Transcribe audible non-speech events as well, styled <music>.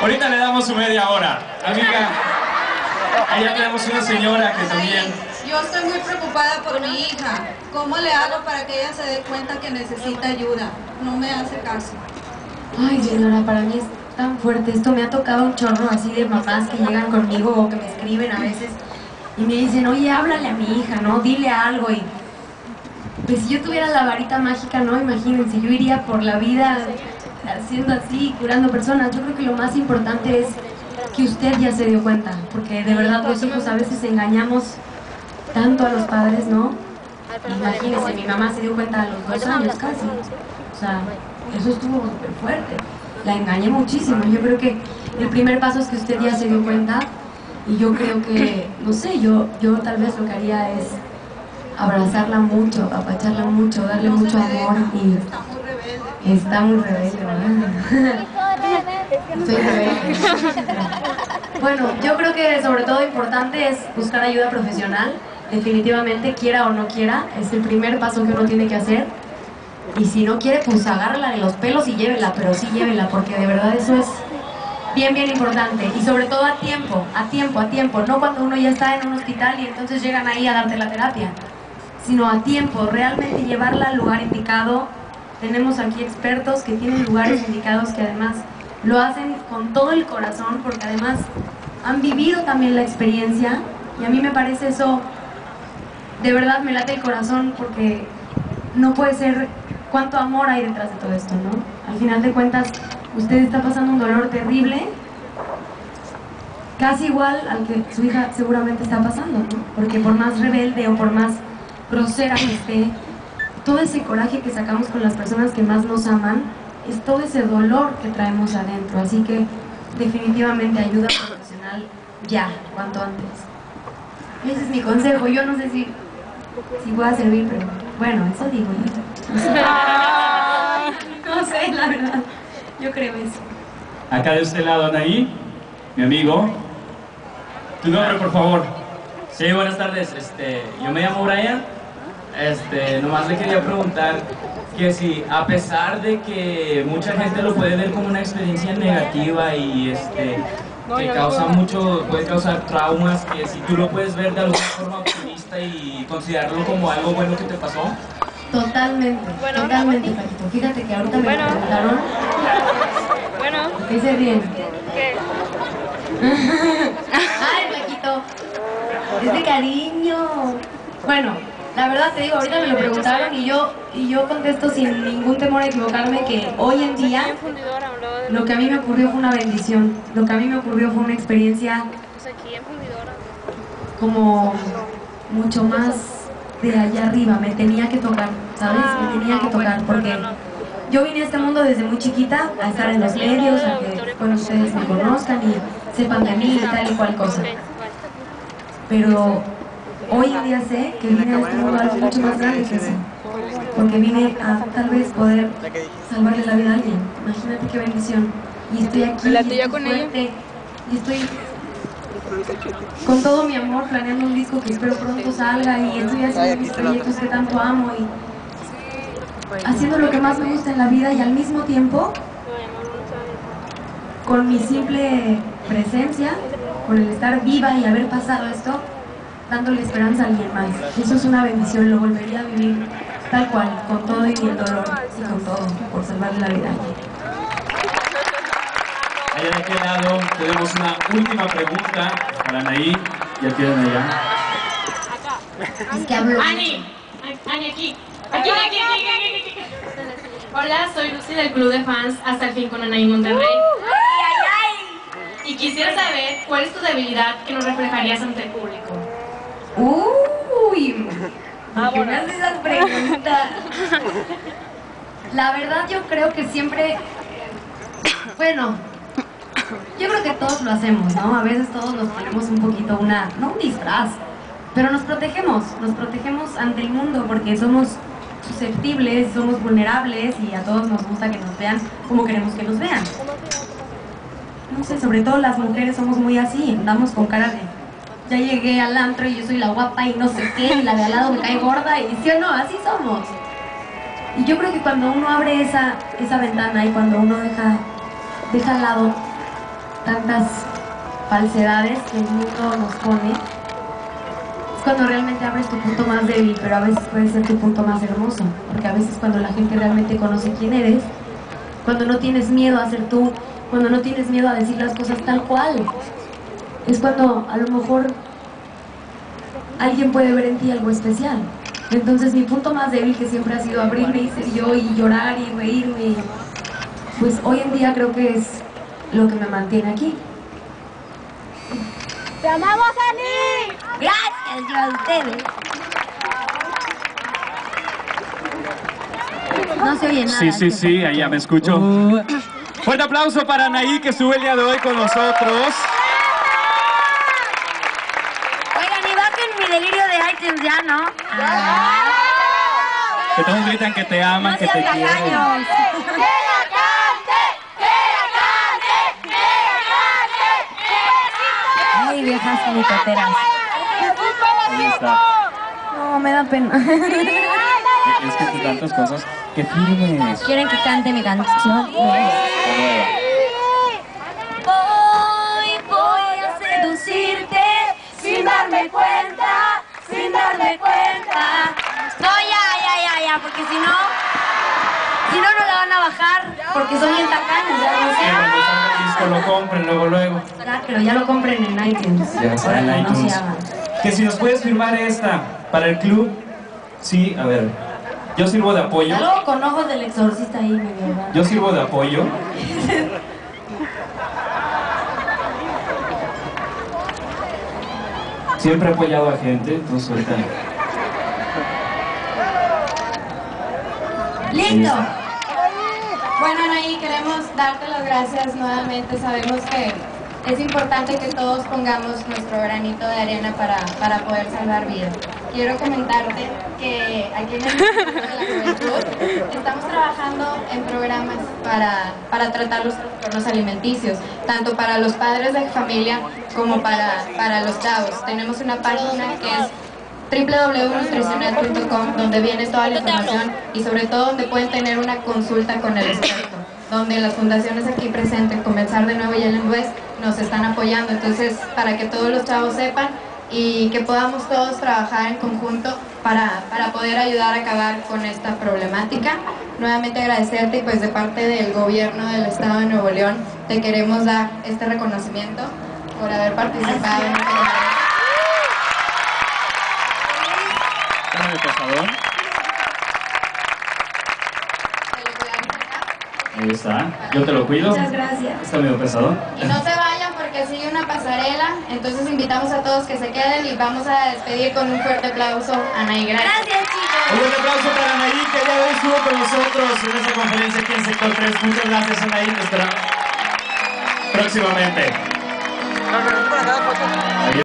Ahorita le damos su media hora. Amiga, allá tenemos una señora que también... Yo estoy muy preocupada por mi hija. ¿Cómo le hago para que ella se dé cuenta que necesita ayuda? No me hace caso. Ay, señora, para mí es tan fuerte. Esto me ha tocado un chorro así de mamás que llegan conmigo o que me escriben a veces y me dicen, oye, háblale a mi hija, ¿no? Dile algo. Y pues si yo tuviera la varita mágica, ¿no? Imagínense, yo iría por la vida haciendo así, curando personas. Yo creo que lo más importante es que usted ya se dio cuenta, porque de verdad los hijos a veces engañamos tanto a los padres, ¿no? Imagínense, mi mamá se dio cuenta a los dos años casi. O sea, eso estuvo súper fuerte. La engañé muchísimo. Yo creo que el primer paso es que usted ya se dio cuenta y yo creo que, no sé, yo, yo tal vez lo que haría es abrazarla mucho, apacharla mucho, darle No mucho amor y Está muy rebelde. está muy rebelde, ¿verdad? <laughs> Soy rebelde. <laughs> Bueno, yo creo que sobre todo importante es buscar ayuda profesional. Definitivamente, quiera o no quiera, es el primer paso que uno tiene que hacer. Y si no quiere, pues agárrala de los pelos y llévela, pero sí llévela, porque de verdad eso es bien, bien importante. Y sobre todo a tiempo, a tiempo, a tiempo. No cuando uno ya está en un hospital y entonces llegan ahí a darte la terapia, sino a tiempo, realmente llevarla al lugar indicado. Tenemos aquí expertos que tienen lugares <clears throat> indicados que además lo hacen con todo el corazón, porque además han vivido también la experiencia. Y a mí me parece eso, de verdad me late el corazón, porque no puede ser cuánto amor hay detrás de todo esto, ¿no? Al final de cuentas, usted está pasando un dolor terrible, casi igual al que su hija seguramente está pasando, ¿no? Porque por más rebelde o por más grosera que esté, todo ese coraje que sacamos con las personas que más nos aman, es todo ese dolor que traemos adentro. Así que definitivamente ayuda profesional ya, cuanto antes. Ese es mi consejo. Yo no sé si, si voy a servir, pero bueno, eso digo yo. No <laughs> sé. No sé, la verdad. Yo creo eso. Acá de este lado, Anaí, mi amigo. Tu nombre, por favor. Sí, buenas tardes. Este, yo me llamo Brian. Este, nomás le quería preguntar que si a pesar de que mucha gente lo puede ver como una experiencia negativa y este que causa mucho, puede causar traumas, que si tú lo puedes ver de alguna forma optimista y considerarlo como algo bueno que te pasó. Totalmente, totalmente, Paquito. Fíjate que ahorita me Bueno. preguntaron. <laughs> Bueno, ¿Qué se ríen? ¿qué? <laughs> Ay, Paquito. Es de cariño. Bueno, la verdad te digo, ahorita me lo preguntaron y yo, y yo contesto sin ningún temor a equivocarme que hoy en día lo que a mí me ocurrió fue una bendición. Lo que a mí me ocurrió fue una experiencia como mucho más de allá arriba, me tenía que tocar, ¿sabes? Me tenía que tocar porque yo vine a este mundo desde muy chiquita a estar en los medios, a que bueno, ustedes me conozcan y sepan de mí y tal y cual cosa. Pero hoy en día sé que vine a este algo mucho más grande que eso. Porque vine a tal vez poder salvarle la vida a alguien. Imagínate qué bendición. Y estoy aquí, ¿La y estoy fuerte, y estoy con todo mi amor planeando un disco que espero pronto salga y estoy haciendo mis proyectos que tanto amo y haciendo lo que más me gusta en la vida y al mismo tiempo con mi simple presencia, con el estar viva y haber pasado esto, dándole esperanza a alguien más. Eso es una bendición, lo volvería a vivir tal cual, con todo y el dolor y con todo, por salvarle la vida. Allá de aquel lado tenemos una última pregunta para Anaí. Ya tienen allá. Es que hablo. Ani, Ani, aquí. Aquí, aquí, aquí, aquí, aquí, aquí. Hola, soy Lucy del Club de Fans Hasta el Fin con Anaí Monterrey. Y quisiera saber cuál es tu debilidad que nos reflejarías ante el público. Uy, ¿por qué me haces esas preguntas? La verdad yo creo que siempre, bueno, yo creo que todos lo hacemos, ¿no? A veces todos nos ponemos un poquito una, no un disfraz, Pero nos protegemos, nos protegemos ante el mundo porque somos susceptibles, somos vulnerables y a todos nos gusta que nos vean como queremos que nos vean. No sé, sobre todo las mujeres somos muy así, andamos con cara de ya llegué al antro y yo soy la guapa y no sé qué, y la de al lado me cae gorda y sí o no, así somos. Y yo creo que cuando uno abre esa, esa ventana y cuando uno deja, deja al lado tantas falsedades que el mundo nos pone, es cuando realmente abres tu punto más débil, pero a veces puede ser tu punto más hermoso, porque a veces cuando la gente realmente conoce quién eres, cuando no tienes miedo a ser tú, cuando no tienes miedo a decir las cosas tal cual, es cuando a lo mejor alguien puede ver en ti algo especial. Entonces mi punto más débil que siempre ha sido abrirme y ser yo y llorar y reírme, pues hoy en día creo que es lo que me mantiene aquí. ¡Te amamos, Ani! Gracias, yo a ustedes. No se oye nada. Sí, sí, sí, ahí ya me escucho. Fuerte aplauso para Anaí que sube el día de hoy con nosotros. Oigan, y bajen mi delirio de iTunes ya, ¿no? Que todos gritan que te aman, No que te quieren. tacaños. Ay, viejas está. No, me da pena. Es que tantas cosas. Que firmes. ¿Quieren que cante mi canción? La porque si no, si no, no la van a bajar, porque son bien tacaños, ya el disco lo compren luego, luego. Ya, pero ya lo compren en iTunes. Ya está en no iTunes. Que si nos puedes firmar esta para el club. Sí, a ver. Yo sirvo de apoyo. Algo con ojos del exorcista ahí, mi verdad. Yo sirvo de apoyo. Siempre he apoyado a gente, entonces ahorita. ¡Listo! Bueno, Anaí, queremos darte las gracias nuevamente. Sabemos que es importante que todos pongamos nuestro granito de arena para, para poder salvar vidas. Quiero comentarte que aquí en el Instituto de la Juventud estamos trabajando en programas para, para tratar los trastornos alimenticios, tanto para los padres de familia como para, para los chavos. Tenemos una página que es www.nutricional.com donde viene toda la información y sobre todo donde pueden tener una consulta con el experto, donde las fundaciones aquí presentes, Comenzar de Nuevo y Ellen West, nos están apoyando. Entonces, para que todos los chavos sepan y que podamos todos trabajar en conjunto para, para poder ayudar a acabar con esta problemática. Nuevamente agradecerte y pues de parte del gobierno del estado de Nuevo León te queremos dar este reconocimiento por haber participado en este pasador. Ahí está. Yo te lo cuido. Muchas gracias. Está medio pesador. Y no se vayan porque sigue una pasarela, entonces invitamos a todos que se queden y vamos a despedir con un fuerte aplauso a Anaí. Gracias. Gracias, chicos. Un buen aplauso para Anaí, que ya hoy estuvo con nosotros en esta conferencia aquí en Sector 3. Muchas gracias, Anaí. Te esperamos próximamente. Adiós.